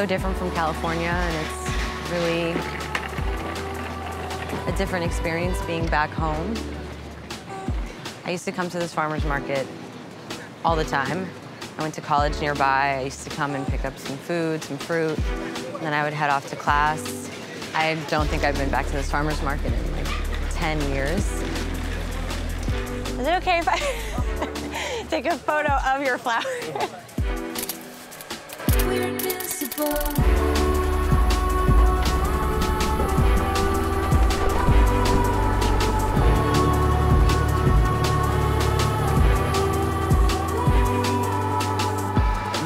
so different from California, and it's really a different experience being back home. I used to come to this farmer's market all the time. I went to college nearby. I used to come and pick up some food, some fruit, and then I would head off to class. I don't think I've been back to this farmer's market in like 10 years. Is it okay if I take a photo of your flower?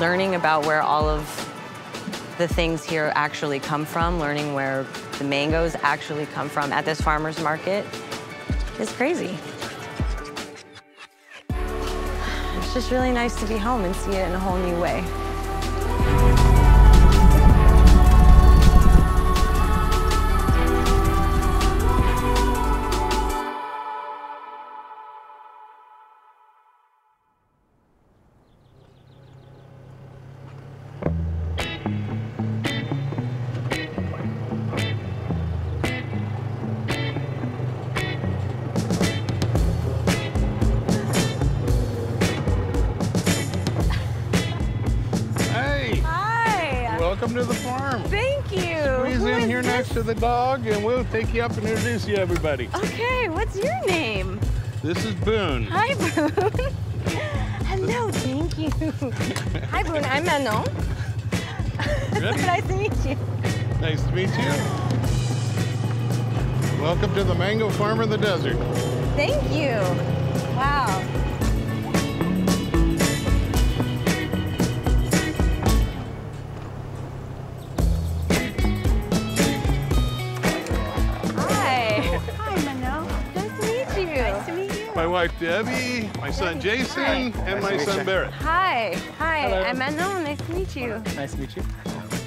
Learning about where all of the things here actually come from, learning where the mangoes actually come from at this farmer's market is crazy. It's just really nice to be home and see it in a whole new way. The dog and we'll take you up and introduce you to everybody. Okay, what's your name? This is Boone. Hi, Boone. Hello, thank you. Hi, Boone. I'm Manon. Nice to meet you. Nice to meet you. Welcome to the mango farm in the desert. Thank you. Wow. My wife Debbie, my son Jason, and my son Barrett. Hi. Hi. Hello. I'm Manon. Nice to meet you. Nice to meet you.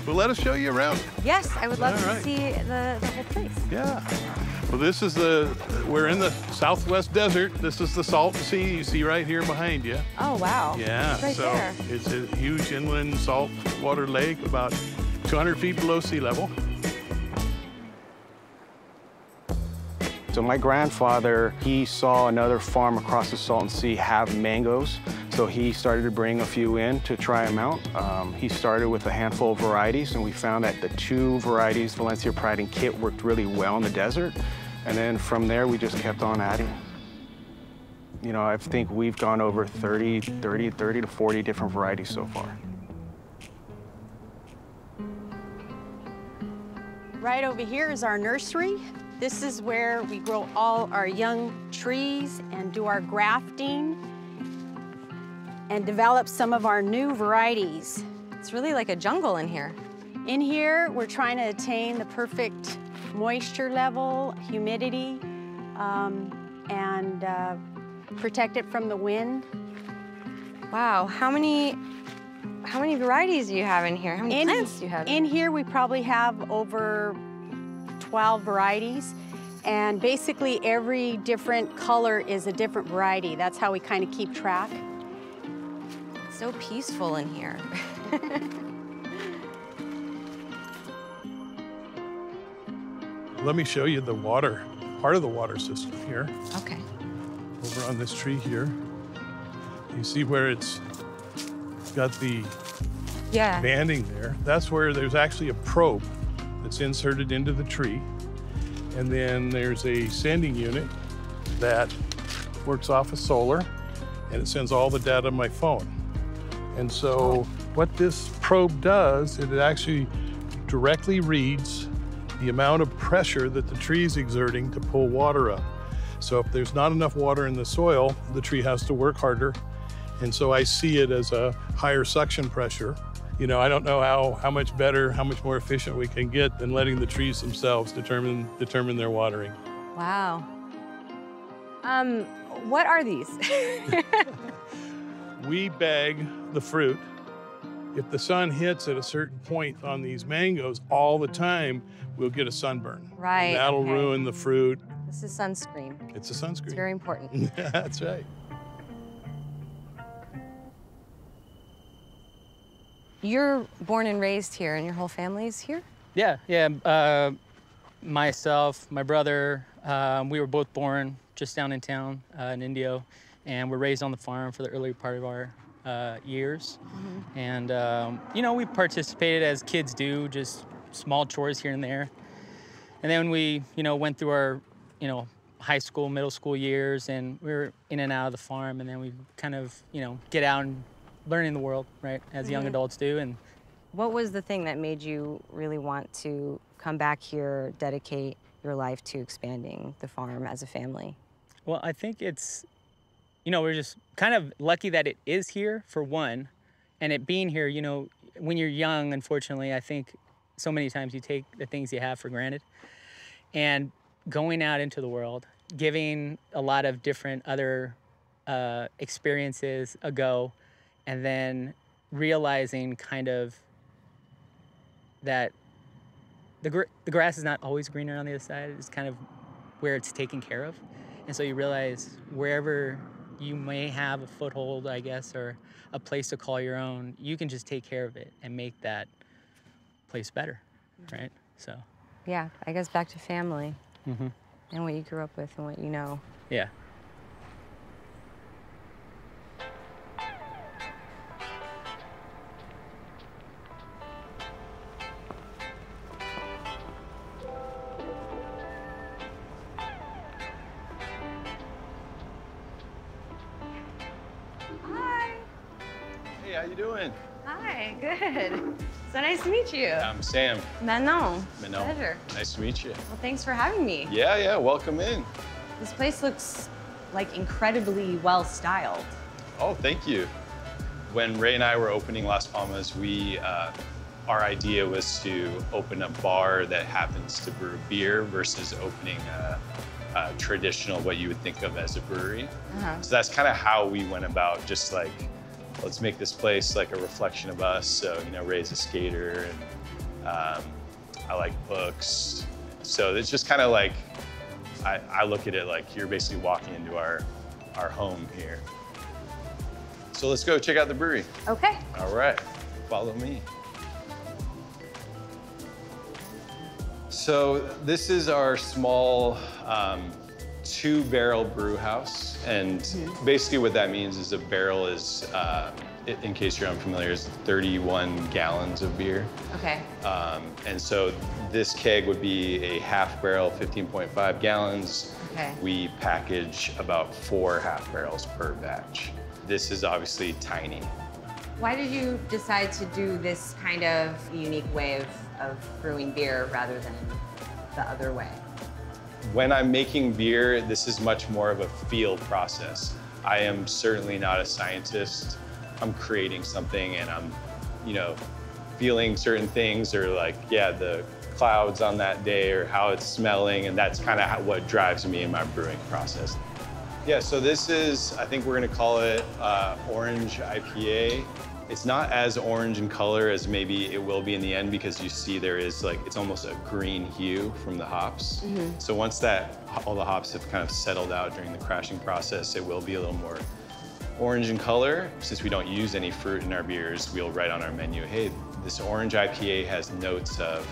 Well, let us show you around. Yes, I would love All to right. see the, the whole place. Yeah. Well, this is the, we're in the southwest desert. This is the Salt Sea you see right here behind you. Oh, wow. Yeah, It's right so there. it's a huge inland salt water lake about 200 feet below sea level. So my grandfather, he saw another farm across the Salton Sea have mangoes. So he started to bring a few in to try them out. Um, he started with a handful of varieties, and we found that the two varieties, Valencia Pride and Keitt, worked really well in the desert. And then from there, we just kept on adding. You know, I think we've gone over 30, 30, 30 to 40 different varieties so far. Right over here is our nursery. This is where we grow all our young trees and do our grafting and develop some of our new varieties. It's really like a jungle in here. In here, we're trying to attain the perfect moisture level, humidity, um, and uh, protect it from the wind. Wow. How many how many varieties do you have in here? How many In, plants do you have? in here, we probably have over 12 varieties. And basically, every different color is a different variety. That's how we kind of keep track. It's so peaceful in here. Let me show you the water, part of the water system here, okay. over on this tree here. You see where it's got the Yeah. banding there. That's where there's actually a probe that's inserted into the tree. And then there's a sending unit that works off of solar and it sends all the data to my phone. And so what this probe does, it actually directly reads the amount of pressure that the tree is exerting to pull water up. So if there's not enough water in the soil, the tree has to work harder. And so I see it as a higher suction pressure. You know, I don't know how, how much better, how much more efficient we can get than letting the trees themselves determine determine their watering. Wow. Um, what are these? We bag the fruit. If the sun hits at a certain point on these mangoes all the time, we'll get a sunburn. Right, And that'll okay. ruin the fruit. this is sunscreen. It's a sunscreen. It's very important. That's right. You're born and raised here, and your whole family's here? Yeah, yeah. Uh, myself, my brother, um, we were both born just down in town uh, in Indio, and we're raised on the farm for the early part of our uh, years. And um, you know, we participated as kids do, just small chores here and there. And then we, you know, went through our, you know, high school, middle school years, and we were in and out of the farm. And then we kind of, you know, get out and learning the world, right, as young adults do. And What was the thing that made you really want to come back here, dedicate your life to expanding the farm as a family? Well, I think it's, you know, we're just kind of lucky that it is here for one, and it being here, you know, when you're young, unfortunately, I think so many times you take the things you have for granted. And going out into the world, giving a lot of different other uh, experiences a go, and then realizing kind of that the, gr- the grass is not always greener on the other side. It's kind of where it's taken care of. And so you realize wherever you may have a foothold, I guess, or a place to call your own, you can just take care of it and make that place better, right? So, Yeah, I guess back to family Mhm. and what you grew up with and what you know. yeah. Sam. Manon. Manon. Pleasure. Nice to meet you. Well, thanks for having me. Yeah, yeah, welcome in. This place looks like incredibly well styled. Oh, thank you. When Ray and I were opening Las Palmas, we uh, our idea was to open a bar that happens to brew beer versus opening a, a traditional what you would think of as a brewery. Uh-huh. So that's kind of how we went about just like let's make this place like a reflection of us. So you know, Ray's a skater and um, I like books. So it's just kind of like I, I look at it like you're basically walking into our our home here. So let's go check out the brewery. Okay. All right, follow me. So this is our small um, two barrel brew house. And basically what that means is a barrel is, uh, i- in case you're unfamiliar, is 31 gallons of beer. Okay. Um, and so this keg would be a half barrel, 15.5 gallons. Okay. We package about four half barrels per batch. This is obviously tiny. Why did you decide to do this kind of unique way of, of brewing beer rather than the other way? When I'm making beer, this is much more of a feel process. I am certainly not a scientist. I'm creating something and I'm, you know, feeling certain things or like, yeah, the clouds on that day or how it's smelling. And that's kind of what drives me in my brewing process. Yeah, so this is, I think we're gonna call it uh, Orange IPA. It's not as orange in color as maybe it will be in the end because you see there is like, it's almost a green hue from the hops. So once that, all the hops have kind of settled out during the crashing process, it will be a little more orange in color. Since we don't use any fruit in our beers, we'll write on our menu, hey, this orange IPA has notes of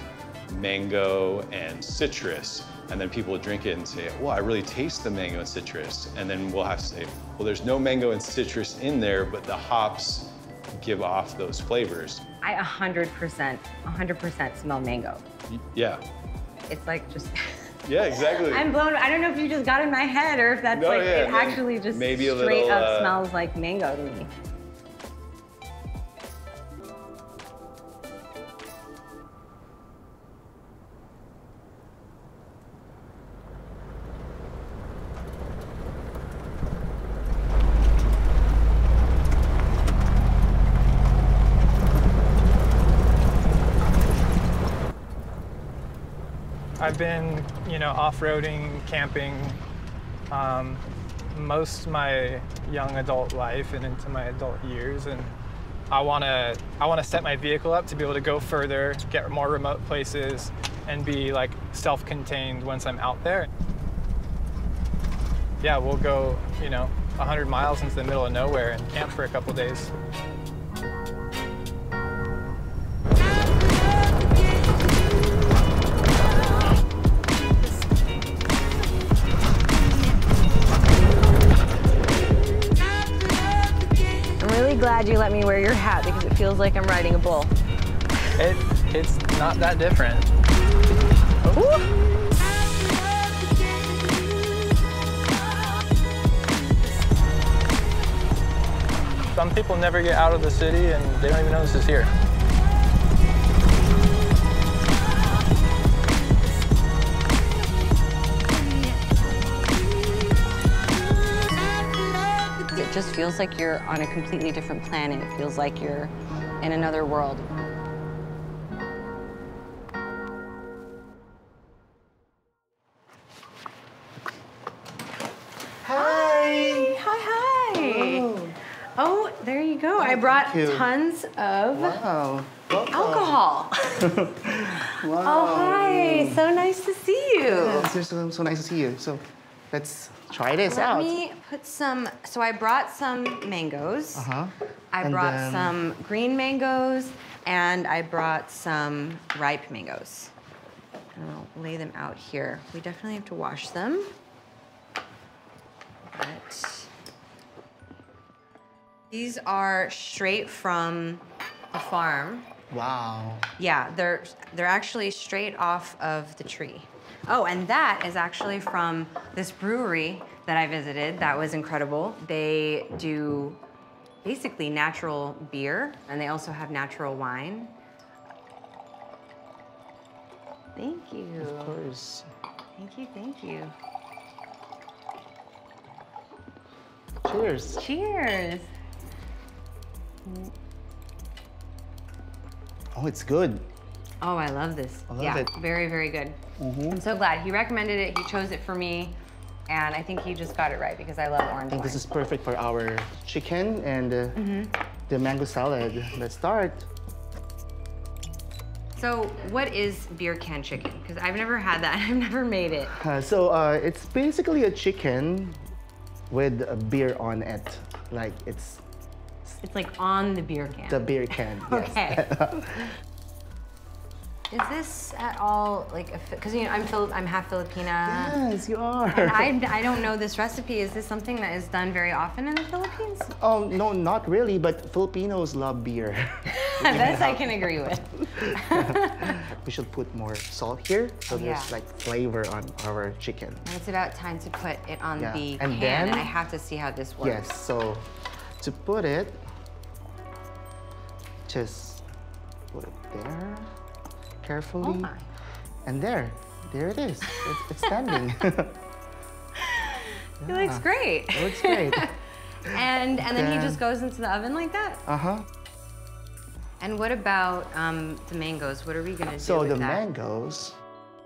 mango and citrus. And then people will drink it and say, well, I really taste the mango and citrus. And then we'll have to say, well, there's no mango and citrus in there, but the hops give off those flavors. I 100%, 100% smell mango. Y- Yeah. It's like just, Yeah, exactly. I'm blown. I don't know if you just got in my head or if that's No, like, yeah, it actually just maybe a straight little, up uh, smells like mango to me. I've been, you know, off-roading, camping, um, most of my young adult life and into my adult years, and I want to I want to set my vehicle up to be able to go further, get more remote places, and be like self-contained once I'm out there. Yeah, we'll go, you know, 100 miles into the middle of nowhere and camp for a couple days. Glad you let me wear your hat because it feels like I'm riding a bull. It it's not that different. Some people never get out of the city and they don't even know this is here. Just feels like you're on a completely different planet. It feels like you're in another world. Hi. Hi, hi. Oh, there you go. I brought tons of Wow. alcohol. Oh, hi. So nice to see you. Yes, it's so, so nice to see you. So let's try this Let out. me put some. So I brought some mangoes. Uh-huh. I And brought then- some green mangoes, and I brought some ripe mangoes. And I'll lay them out here. We definitely have to wash them. But these are straight from the farm. Wow. Yeah, they're they're actually straight off of the tree. Oh, and that is actually from this brewery that I visited. That was incredible. They do basically natural beer, and they also have natural wine. Thank you. Of course. Thank you. Thank you. Cheers. Cheers. Oh, it's good. Oh, I love this. I love yeah, it. Very, very good. I'm so glad he recommended it. He chose it for me, and I think he just got it right because I love orange I think wine. this is perfect for our chicken and uh, the mango salad. Let's start. So, what is beer can chicken? Because I've never had that. I've never made it. Uh, so uh, it's basically a chicken with a beer on it. Like it's It's like on the beer can. the beer can. yes. Okay. is this at all like a? Because you know, I'm I'm half Filipina. yes, you are. And I, I don't know this recipe. Is this something that is done very often in the Philippines? Oh no, not really. But Filipinos love beer. this I can agree with. we should put more salt here so oh, there's Yeah. like flavor on our chicken. And it's about time to put it on Yeah. the And can, then- and I have to see how this works. Yes, so to put it, just put it there carefully. Oh my. And there, there it is. It's, it's standing. It looks great. It looks great. And and then he just goes into the oven like that. Uh huh. And what about um, the mangoes? What are we gonna do So the that? mangoes,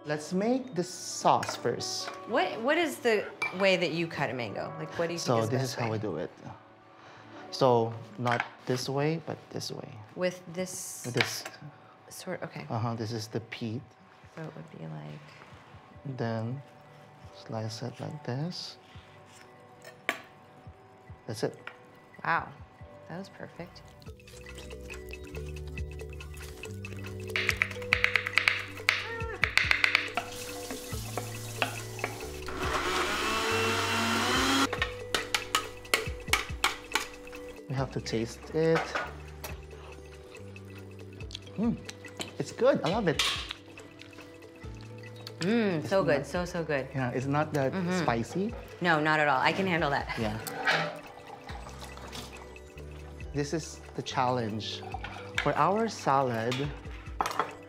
let's make the sauce first. What what is the way that you cut a mango? Like what do you So is this is best how way? we do it. So not this way, but this way. With this With This, sort okay. uh huh. This is the peat. So it would be like Then slice it like this. That's it. wow. That was perfect. We have to taste it. Mm, it's good. I love it. Mm, so good, so so good. Yeah, it's not that Mm-hmm. spicy. No, not at all. I can handle that. Yeah. This is the challenge. For our salad,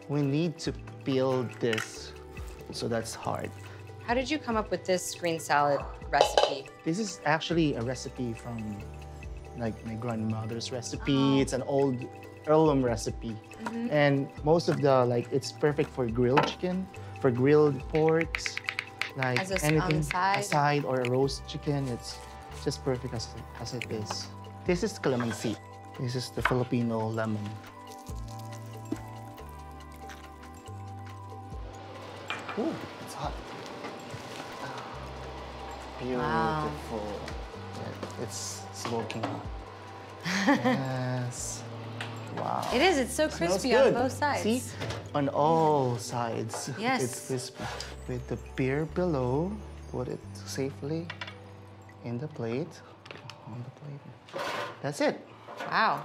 we need to peel this. So that's hard. How did you come up with this green salad recipe? This is actually a recipe from like my grandmother's recipe. Oh. It's an old heirloom recipe. Mm-hmm. And most of the like it's perfect for grilled chicken, for grilled porks, like a anything side? a side or a roast chicken. It's just perfect as, as it is. This is calamansi. This is the Filipino lemon. Ooh, it's hot. Beautiful. Wow. It's smoking hot. yes. Wow. It is. It's so crispy on both sides. See? On all sides. Yes. It's crispy. With the beer below, put it safely in the plate. On the plate. That's it. Wow.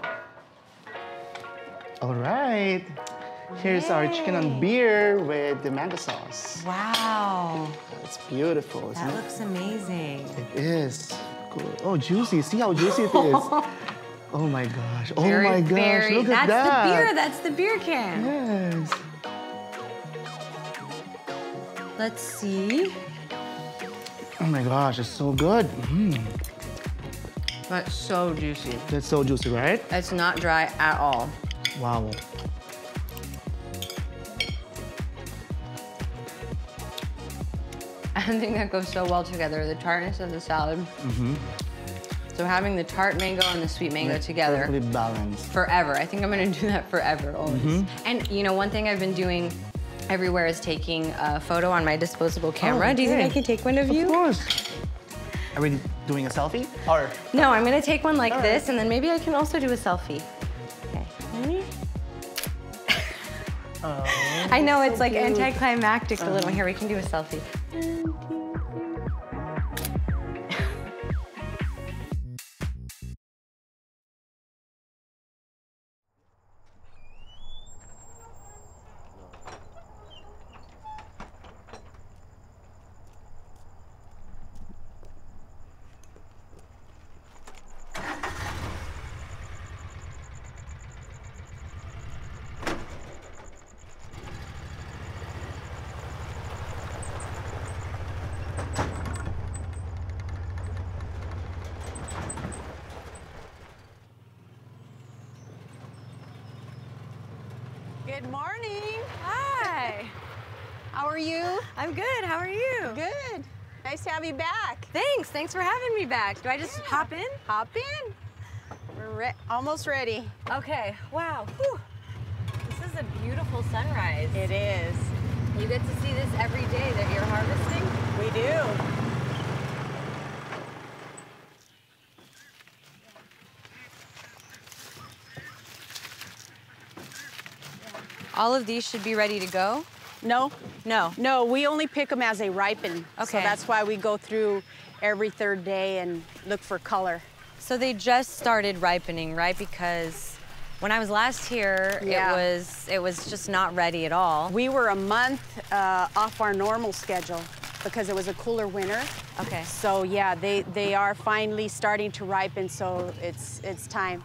All right. Here's our chicken on beer with the mango sauce. Wow. It's beautiful, That it? looks amazing. It is. Oh, juicy. See how juicy it is. oh my gosh. Oh Very, my gosh. very- Look that's at that. the beer. That's the beer can. Yes. Let's see. Oh my gosh, it's so good. Mm. That's so juicy. That's so juicy, right? It's not dry at all. Wow. I think that goes so well together. The tartness of the salad. Mm-hmm. So having the tart mango and the sweet mango together Perfectly balanced. forever. I think I'm gonna do that forever, always. Mhm. And you know, one thing I've been doing everywhere is taking a photo on my disposable camera. Do you think. I can take one of you? Of course. Are we doing a selfie? Or No, I'm gonna take one like this, and then maybe I can also do a selfie. Okay. Ready? I know it's like anticlimactic a little. Here, we can do a selfie. Good morning. Hi. How are you? I'm good. How are you? Good. Nice to have you back. Thanks. Thanks for having me back. Do I just hop in? Hop in. We're re- almost ready. Okay. Wow. Whew. This is a beautiful sunrise. It is. You get to see this every day that you're harvesting? We do. All of these should be ready to go? No, No. no, we only pick them as they ripen. Okay. So that's why we go through every third day and look for color. So they just started ripening, right? Because when I was last here, Yeah. it was it was just not ready at all. We were a month uh, off our normal schedule because it was a cooler winter. Okay. So yeah, they, they are finally starting to ripen, so it's it's time.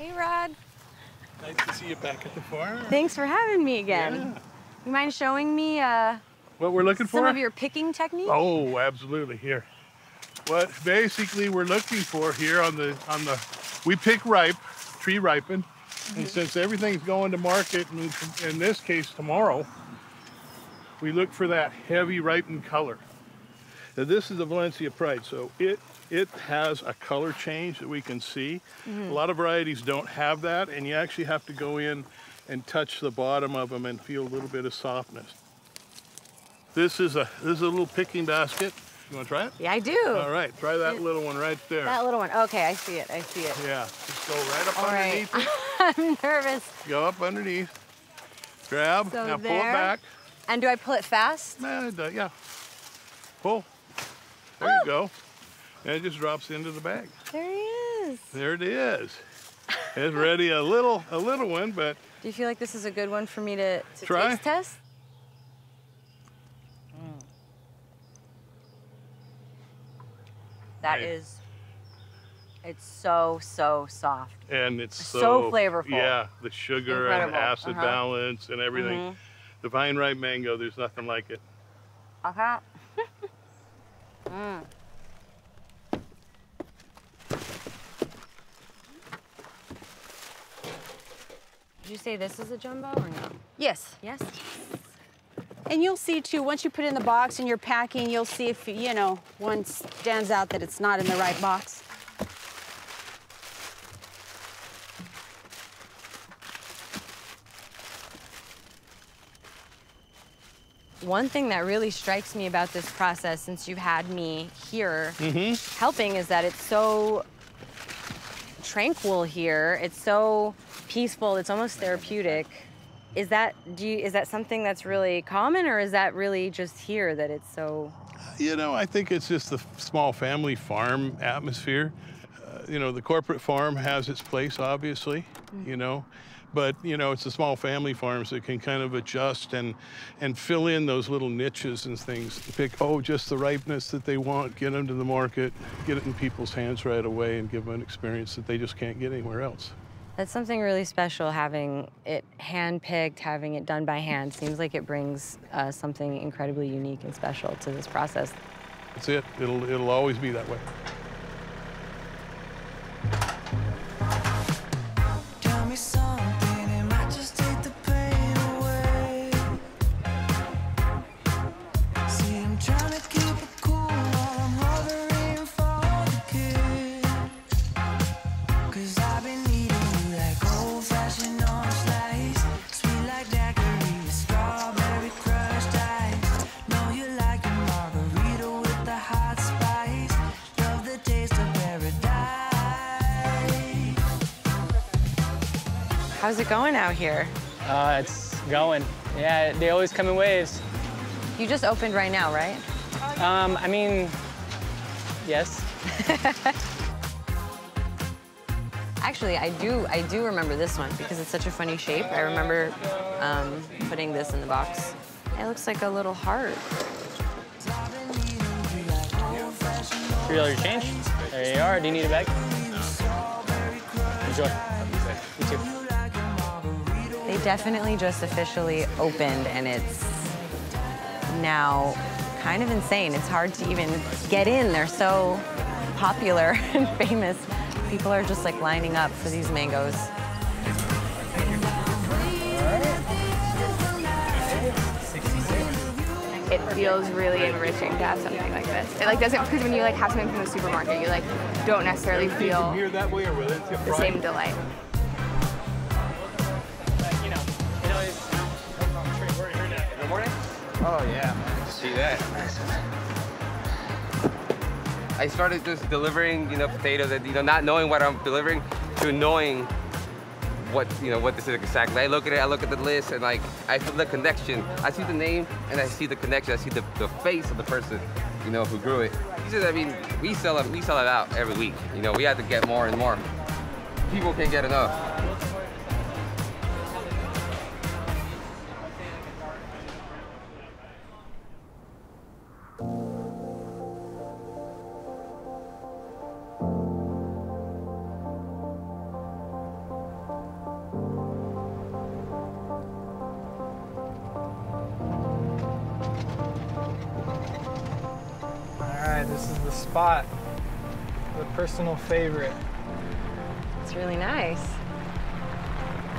Hey, Rod. Nice to see you back at the farm. Thanks for having me again. You mind showing me uh, What we're looking some for? of your picking techniques? Oh, absolutely. Here. What basically we're looking for here on the on the we pick ripe, tree ripen, and since everything's going to market, and in this case tomorrow, we look for that heavy ripened color. Now, this is the Valencia Pride, so it it has a color change that we can see. Mm-hmm. A lot of varieties don't have that, and you actually have to go in and touch the bottom of them and feel a little bit of softness. This is a this is a little picking basket. You want to try it? Yeah, I do. All right, try that little one right there. That little one. Okay, I see it. I see it. Yeah, just go right up All right. underneath it. I'm nervous. Go up underneath. Grab. So now pull it back. And do I pull it fast? Nah, yeah. Pull. There you go. And it just drops into the bag. There he is. There it is. It's ready. A little, a little one, but Do you feel like this is a good one for me to, to Try. taste test? That Right. is, it's so, so soft. and it's So so, flavorful. Yeah, the sugar Incredible. and acid Uh-huh. balance and everything. Mhm. The vine ripe mango, there's nothing like it. Okay. mm. You say this is a jumbo or no? Yes. Yes. And you'll see too, once you put it in the box and you're packing, you'll see if, you know, one stands out that it's not in the right box. One thing that really strikes me about this process since you've had me here mm-hmm. helping is that it's so tranquil here. It's so peaceful. It's almost therapeutic. Is that do you, is that something that's really common or is that really just here that it's so You know, I think it's just the small family farm atmosphere. Uh, you know, the corporate farm has its place, obviously, you know, but, you know, it's the small family farms that can kind of adjust and, and fill in those little niches and things. Pick, oh, just the ripeness that they want, get them to the market, get it in people's hands right away, and give them an experience that they just can't get anywhere else. That's something really special having it hand picked, having it done by hand. Seems like it brings uh, something incredibly unique and special to this process. That's it. It'll, it'll always be that way. How's it going out here? Uh, it's going. Yeah, they always come in waves. You just opened right now, right? Um, I mean, yes. Actually, I do. I do remember this one because it's such a funny shape. I remember um, putting this in the box. It looks like a little heart. Three dollar change. There you are. Do you need a bag? Enjoy. You too. They definitely just officially opened, and it's now kind of insane. It's hard to even get in. They're so popular and famous. People are just like lining up for these mangoes. it feels really enriching to have something like this. It like doesn't because when you like have something from the supermarket, you like don't necessarily feel the same delight. Oh yeah, see that. I started just delivering, you know, potatoes, and you know, not knowing what I'm delivering, to knowing what you know what this is exactly. I look at it, I look at the list, and like I feel the connection. I see the name, and I see the connection. I see the, the face of the person, you know, who grew it. These are, I mean, we sell it, we sell it out every week. You know, we have to get more and more. People can't get enough. Personal favorite. It's really nice.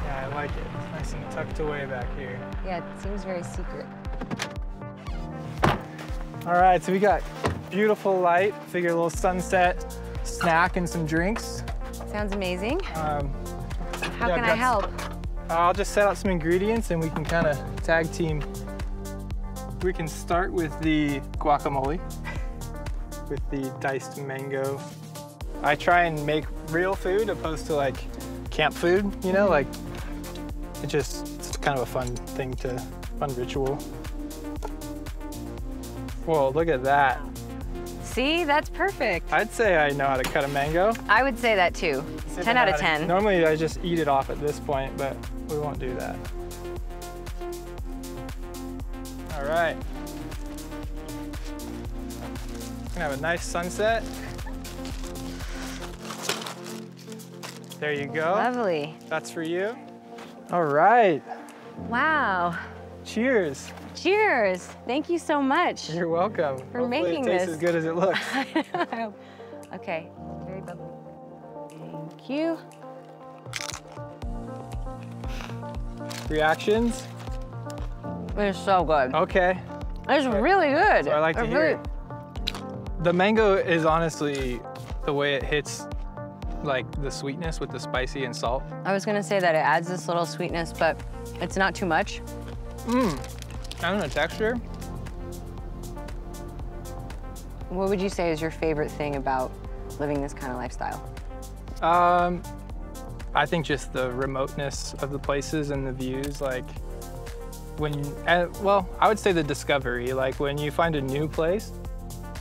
Yeah, I like it. It's nice and tucked away back here. Yeah, it seems very secret. All right, so we got beautiful light. Figure a little sunset, snack, and some drinks. Sounds amazing. Um, How yeah, can I help? I'll just set out some ingredients and we can kind of tag team. We can start with the guacamole with the diced mango. I try and make real food opposed to like camp food, you know, like it just it's kind of a fun thing to fun ritual. Whoa, look at that. See, that's perfect. I'd say I know how to cut a mango. I would say that too. See 10 out of how to- 10. Normally I just eat it off at this point, but we won't do that. All right. Gonna have a nice sunset. There you go. Lovely. That's for you. All right. Wow. Cheers. Cheers. Thank you so much. You're welcome. For Hopefully making it tastes this. as good as it looks. okay, very bubbly. Thank you. Reactions? It's so good. Okay. It's really good. So I like to It hear really- it. The mango is honestly the way it hits like the sweetness with the spicy and salt. I was gonna say that it adds this little sweetness, but it's not too much. Mmm. I don't know, texture. What would you say is your favorite thing about living this kind of lifestyle? Um, I think just the remoteness of the places and the views, like when, uh, well, I would say the discovery, like when you find a new place,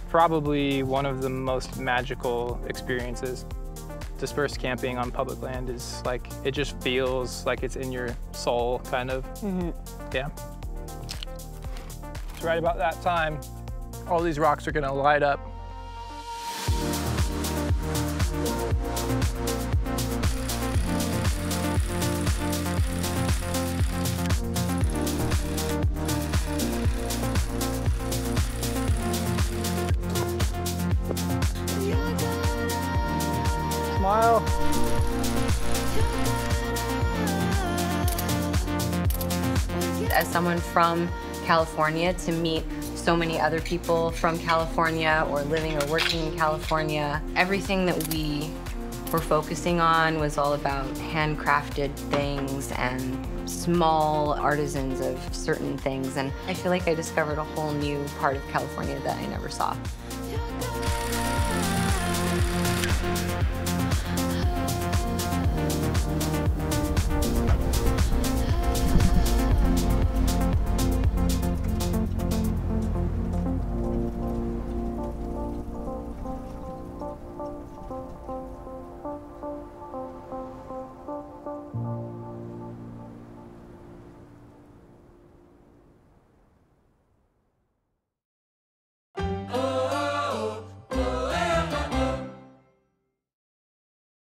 probably one of the most magical experiences. Dispersed camping on public land is like, it just feels like it's in your soul, kind of. Mm-hmm. Yeah. It's right about that time. All these rocks are gonna light up. Smile. As someone from California, to meet so many other people from California or living or working in California, everything that we were focusing on was all about handcrafted things and small artisans of certain things. And I feel like I discovered a whole new part of California that I never saw.